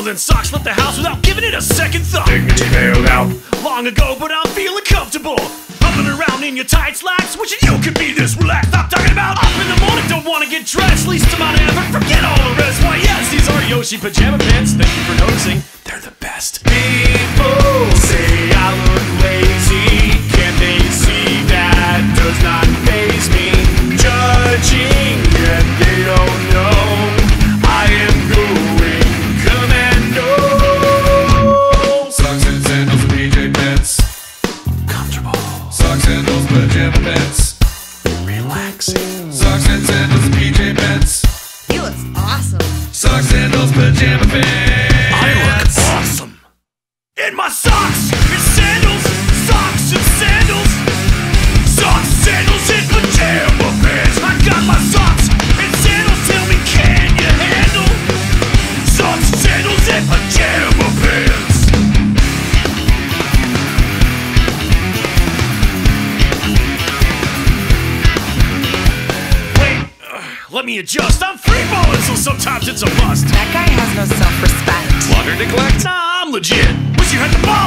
sandals and socks left the house without giving it a second thought. Dignity bailed out. Long ago, but I'm feeling comfortable. Humping around in your tight slacks, wishing you could be this relaxed. Stop talking about up in the morning, don't wanna get dressed. Least amount of effort, forget all the rest. Why, yes, these are Yoshi pajama pants. Thank you for noticing. They're the best. People Socks, and sandals, pajama pants. relaxing. Socks and sandals PJ pants. He looks awesome. Socks, sandals, pajama pants. Let me adjust. I'm free balling, so sometimes it's a bust. That guy has no self-respect. Water neglect? Nah, I'm legit. Wish you had the balls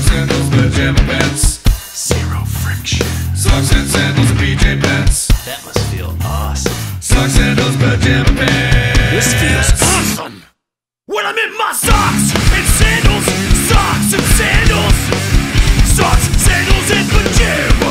Socks, and sandals, pajama pants. Zero friction. Socks and sandals and PJ pants. That must feel awesome. Socks, and sandals, pajama pants. This feels awesome! When I'm in my socks and sandals, socks and sandals, socks, sandals, and pajama.